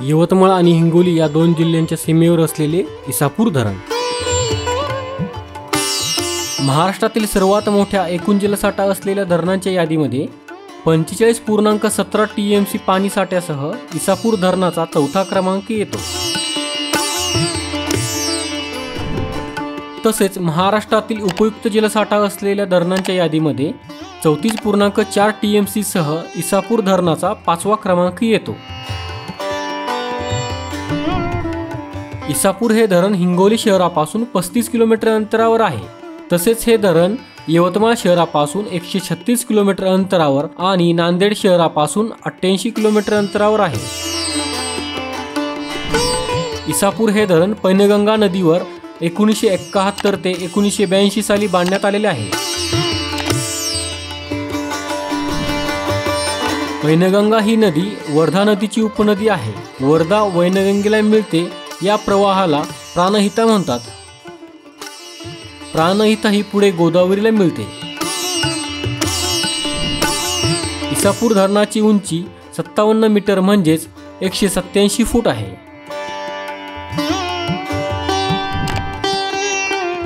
यवतमाळ आणि हिंगोली या दोन जिल्ह्यांच्या सीमेवर असलेले इसापूर धरण. महाराष्ट्रातील सर्वात मोठ्या एकूण जलसाठा असलेल्या धरणांच्या यादीमध्ये पंचेचाळीस पूर्णांक सतरा टी एम सी पाणी साठ्यासह इसापूर धरणाचा चौथा क्रमांक येतो. तसेच महाराष्ट्रातील उपयुक्त जलसाठा असलेल्या धरणांच्या यादीमध्ये चौतीस पूर्णांक चार टी एम सी सह इसापूर धरणाचा पाचवा क्रमांक येतो. इसापूर हे धरण हिंगोली शहरापासून पस्तीस किलोमीटर अंतरावर आहे. तसेच हे धरण यवतमाळ शहरापासून एकशे छत्तीस किलोमीटर अंतरावर आणि नांदेड शहरापासून अठ्ठ्याऐंशी किलोमीटर अंतरावर आहे. इसापूर हे धरण पैनगंगा नदीवर एकोणीसशे एकाहत्तर ते एकोणीसशे ब्याऐंशी साली बांधण्यात आलेले आहे. वैनगंगा ही नदी वर्धा नदीची उपनदी आहे. वर्धा वैनगंगेला मिळते या प्रवाहाला प्राणहिता म्हणतात. प्राणहिता ही पुढे गोदावरीला मिळते. इसापूर धरणाची उंची सत्तावन्न मीटर म्हणजेच एकशे सत्याऐंशी फूट आहे.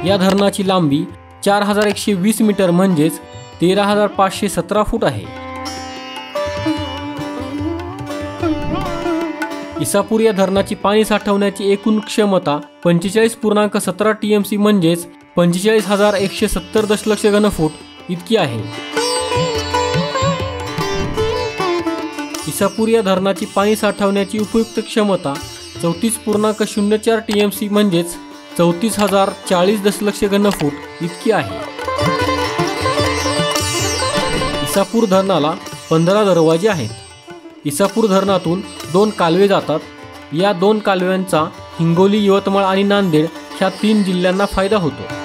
या धरणाची लांबी चार हजार एकशे वीस मीटर म्हणजेच तेरा हजार पाचशे सतरा फूट आहे. इसापूर या धरणाची पाणी साठवण्याची एकूण क्षमता पंचेचाळीस पूर्णांक सतरा टी एम सी म्हणजेच पंचेचाळीस हजार एकशे सत्तर दशलक्ष घनफूट इतकी आहे. इसापूर या धरणाची पाणी साठवण्याची उपयुक्त क्षमता चौतीस पूर्णांक शून्य चार टी एम सी म्हणजेच चौतीस हजार चाळीस दशलक्ष घनफूट इतकी आहे. इसापूर धरणाला पंधरा दरवाजे आहेत. इसापूर धरणातून दोन कालवे जातात. या दोन कालव्यांचा हिंगोली यवतमाळ आणि नांदेड ह्या तीन जिल्ह्यांना फायदा होतो.